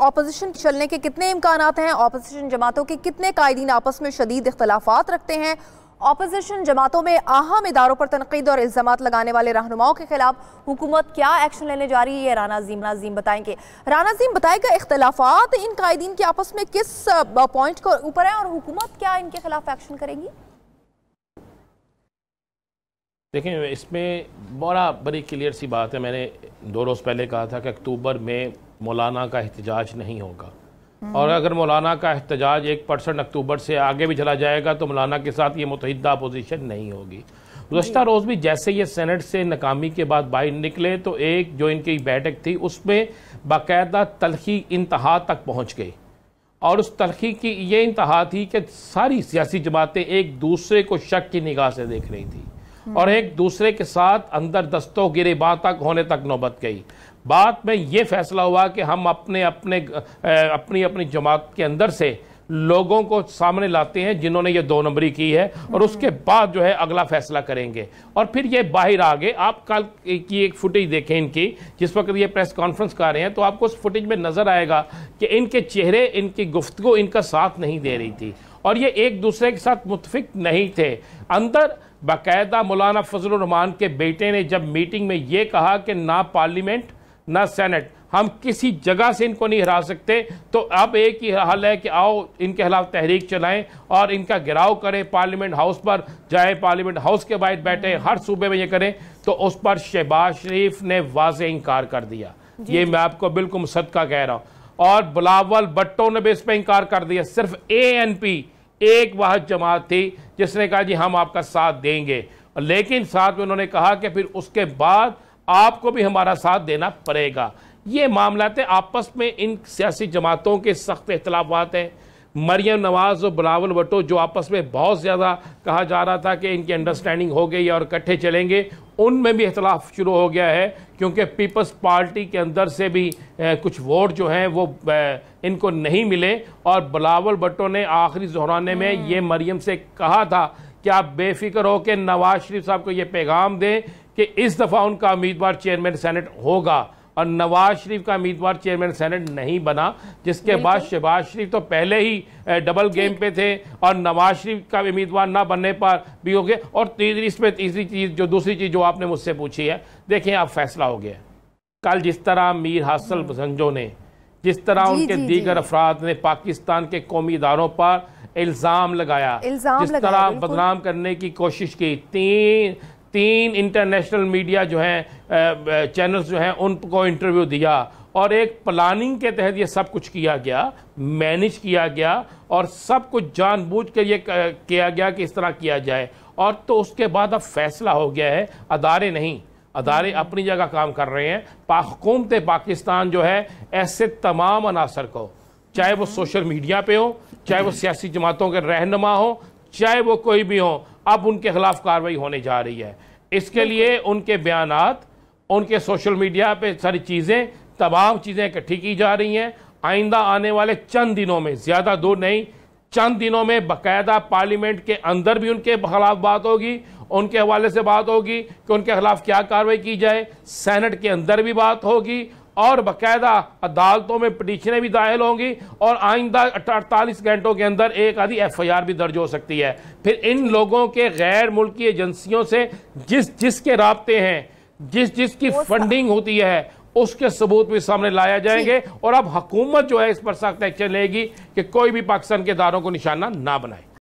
Opposition چلنے کے کتنے امکانات ہیں؟ اپوزیشن جماعتوں کے کتنے قائدین آپس میں شدید اختلافات رکھتے ہیں؟ اپوزیشن جماعتوں میں اہم اداروں پر تنقید اور الزامات لگانے والے رہنماؤں کے خلاف حکومت کیا ایکشن لینے جا رہی ہے؟ رانا عظیم ناظیم بتائیں گے۔ رانا عظیم، بتائے گا اختلافات ان قائدین کے آپس میں کس پوائنٹ کو اوپر ہیں اور حکومت کیا ان کے خلاف ایکشن کرے گی؟ دیکھیں، اس میں بڑا، بڑی کلیئر سی بات ہے۔ میں نے دو روز پہلے کہا تھا کہ اکتوبر میں مولانا کا احتجاج نہیں ہوگا۔ اور اگر مولانا کا احتجاج ایک پرسنٹ اکتوبر سے آگے بھی چلا جائے گا تو مولانا کے ساتھ یہ متحدہ اپوزیشن نہیں ہوگی۔ گزشتہ روز بھی جیسے یہ سینٹ سے ناکامی کے بعد باہر نکلے تو ایک جو ان کی بیٹھک تھی اس میں باقاعدہ تلخی انتہا تک پہنچ گئی۔ اور اس تلخی کی یہ انتہا تھی کہ ساری سیاسی جماعتیں ایک دوسرے کو شک کی نگاہ سے دیکھ رہی تھی۔ اور ایک دوسرے کے ساتھ اندر دستوں گرے بات تک ہونے تک نوبت گئی۔ بات میں یہ فیصلہ ہوا کہ ہم اپنے اپنے اپنی اپنی جماعت کے اندر سے لوگوں کو سامنے لاتے ہیں جنہوں نے یہ دو نمبری کی ہے اور اس کے بعد جو ہے اگلا فیصلہ کریں گے۔ اور پھر یہ باہر آگے، آپ کل کی ایک فوٹیج دیکھیں ان کی، جس وقت یہ پریس کانفرنس کر رہے ہیں، تو آپ کو اس فوٹیج میں نظر آئے گا کہ ان کے چہرے، ان کی گفتگو ان کا ساتھ نہیں دے رہی تھی۔ اور یہ ایک دوسرے کے ساتھ متفق نہیں تھے۔ اندر باقاعدہ مولانا فضل الرحمان کے بیٹے نے جب میٹنگ میں یہ کہا کہ نہ پارلیمنٹ نہ سینٹ۔ ہم کسی جگہ سے ان کو نہیں ہرا سکتے۔ تو اب ایک ہی حل ہے کہ آؤ ان کے خلاف تحریک چلائیں اور ان کا گراؤ کریں پارلیمنٹ ہاؤس پر۔ جائے پارلیمنٹ ہاؤس کے باہر بیٹھے ہر صوبے میں یہ کریں۔ تو اس پر شہباز شریف نے واضح انکار کر دیا۔ جی، یہ جی۔ میں آپ کو بالکل صدقہ کہہ رہا ہوں۔ اور بلاول بٹوں نے بھی اس پہ انکار کر دیا۔ صرف اے این پی ایک واحد جماعت تھی۔ جس نے کہا جی ہم آپ کا ساتھ دیں گے۔ لیکن ساتھ میں انہوں نے کہا کہ پھر اس کے بعد آپ کو بھی ہمارا ساتھ دینا پڑے گا۔ یہ معاملات آپس میں ان سیاسی جماعتوں کے سخت اختلافات ہیں۔ مریم نواز اور بلاول بٹو جو آپس میں بہت زیادہ کہا جا رہا تھا کہ ان کی انڈرسٹینڈنگ ہو گئی اور کٹھے چلیں گے، ان میں بھی اختلاف شروع ہو گیا ہے۔ کیونکہ پیپلز پارٹی کے اندر سے بھی کچھ ووٹ جو ہیں وہ ان کو نہیں ملے۔ اور بلاول بٹو نے آخری زہرانے میں یہ مریم سے کہا تھا کہ آپ بے فکر ہو کہ نواز شریف صاحب کو یہ پیغام دیں۔ کہ اس دفعہ ان کا امیدوار چیئرمین سینٹ ہوگا اور نواز شریف کا امیدوار چیئرمین سینٹ نہیں بنا جس کے بعد شہباز شریف تو پہلے ہی ڈبل گیم پہ تھے اور نواز شریف کا امیدوار نہ بننے پر بھی ہو گئے۔ اور تیسری اس میں تیسری چیز جو دوسری چیز جو آپ نے مجھ سے پوچھی ہے دیکھیں اب فیصلہ ہو گیا۔ کل جس طرح میر حاصل بسنجو نے جس طرح جی، ان کے جی، دیگر جی۔ افراد نے پاکستان کے قومی اداروں پر الزام لگایا جس طرح بدنام کرنے کی کوشش کی تین تین انٹرنیشنل میڈیا جو ہیں چینلز جو ہیں ان کو انٹرویو دیا اور ایک پلاننگ کے تحت یہ سب کچھ کیا گیا مینج کیا گیا اور سب کچھ جان بوجھ کے یہ کیا گیا کہ اس طرح کیا جائے۔ اور تو اس کے بعد اب فیصلہ ہو گیا ہے ادارے نہیں ادارے اپنی جگہ کام کر رہے ہیں۔ حکومت پاکستان جو ہے ایسے تمام عناصر کو چاہے وہ سوشل میڈیا پہ ہو چاہے وہ سیاسی جماعتوں کے رہنما ہو چاہے وہ کوئی بھی ہو اب ان کے خلاف کاروائی ہونے جا رہی ہے۔ اس کے لیے ان کے بیانات، ان کے سوشل میڈیا پہ ساری چیزیں، تمام چیزیں اکٹھی کی جا رہی ہیں۔ آئندہ آنے والے چند دنوں میں، زیادہ دور نہیں، چند دنوں میں باقاعدہ پارلیمنٹ کے اندر بھی ان کے خلاف بات ہوگی، ان کے حوالے سے بات ہوگی کہ ان کے خلاف کیا کاروائی کی جائے۔ سینٹ کے اندر بھی بات ہوگی۔ اور باقاعدہ عدالتوں میں پٹیشنیں بھی داخل ہوں گی اور آئندہ اڑتالیس گھنٹوں کے اندر ایک آدھی ایف آئی آر بھی درج ہو سکتی ہے۔ پھر ان لوگوں کے غیر ملکی ایجنسیوں سے جس جس کے رابطے ہیں جس جس کی فنڈنگ ہوتی ہے اس کے ثبوت بھی سامنے لایا جائیں گے اور اب حکومت جو ہے اس پر سخت ایکشن لے گی کہ کوئی بھی پاکستان کے داروں کو نشانہ نہ بنائے۔